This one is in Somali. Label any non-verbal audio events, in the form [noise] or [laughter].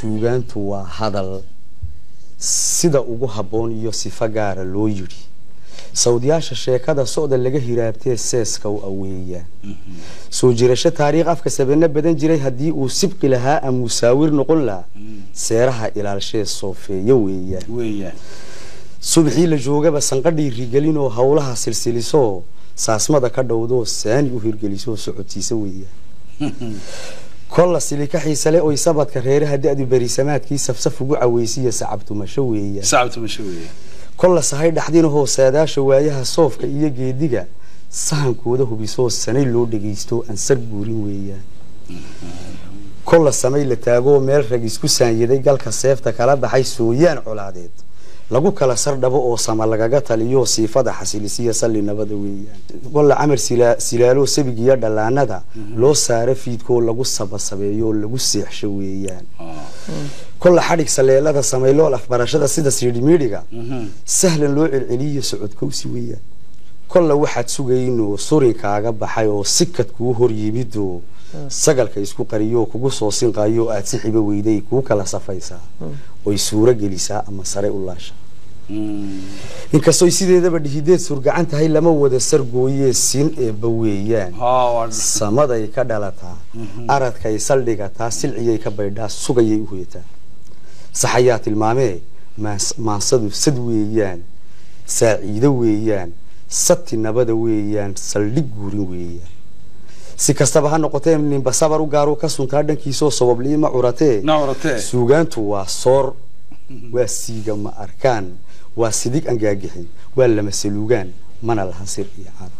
suugaantu waa hadal sida ugu habboon iyo sifo gaara loo yidhi. Sawdiyaasha sheekada socda laga hiraabtee seeska u aweeyaan soo jirasho taariikh afka sabeena badan jiray haddii uu sibqi lahaa ama musaawir noqon lahaa seeraha ilaalshee soofeeyo weeyaan subaxii la joogaba sanqadhii rigelinoo howlaha silsilisoo saasmada ka dhowdoo saani u hirgelisoo socodsiisa weeyaan [laughs] kolla silika xiisale oy sabadka reeraha da-du berisamaadkii safsaf ugu caweysiya sacabtumasho weeyaan kolla sahay dhaxdinahoo saadaasha waayaha soofka iyo geediga sahankooda hubisoo sanay loo dhagaysto ansar guurin weeyaan [laughs] kolla samay la taagoo meel rag isku saanyaday galka seefta kala baxay sooyaan colaadeed lagu kala sardhabo oo sama lagaga taliyo siifada xasilisiya salli nabada weeyaan. Kolla camar silaaloo sabigiyo dhallaanada loo saaro fiidkoo lagu sabasabeeyo lagu seexsho weeyaan. Kolla xadhig saleelada samaylool afbarashada sida siidhimiidhiga sahlan loo celceliyo socodkowsi weeyaan. Kolla waxaad sugaynoo surinkaaga baxay oo sikad kuu hor yimidoo sagalka isku qariyoo kugu soo sinqayo aad si xibo weyday kuu kala safaysaa oy suuro gelisaa ama sare u laasha. Inkastoy sideedaba dhihideed surgacan tahay lama wada sargooyee siin eebba weeyaan. Samaday ka dhalataa aradkay saldhigataa silciyay ka baydhaa sugayay u hoyataa saxayaa tilmaamee maansadu sad weeyaan saaciido weeyaan sati nabada weeyaan saldhig guurin weeyaan si kastaba ha noqotee ninba sabar u gaaro ka suntaa dhankiisoo sabablii ma curatee. Suugaantu waa soor waa siiga ma arkaan waa sidig angaagixin waa lama saluugaan mana laha sir iyo caad